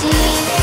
Chỉ